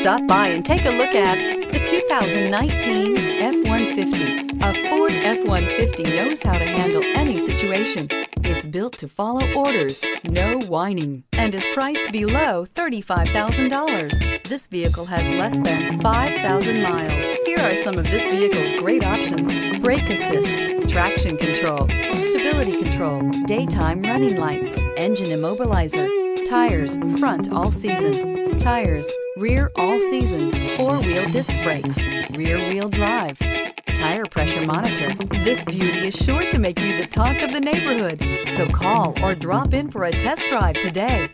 Stop by and take a look at the 2019 F-150. A Ford F-150 knows how to handle any situation. It's built to follow orders, no whining, and is priced below $35,000. This vehicle has less than 5,000 miles. Here are some of this vehicle's great options. Brake assist, traction control, stability control, daytime running lights, engine immobilizer, tires, front all season, tires, rear all season, four-wheel disc brakes, rear wheel drive, tire pressure monitor. This beauty is sure to make you the talk of the neighborhood. So call or drop in for a test drive today.